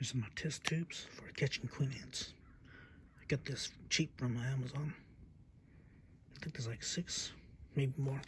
Here's my test tubes for catching queen ants. I got this cheap from my Amazon. I think there's like six, maybe more.